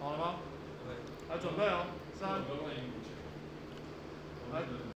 好了吗？对，来准备哦，三，来。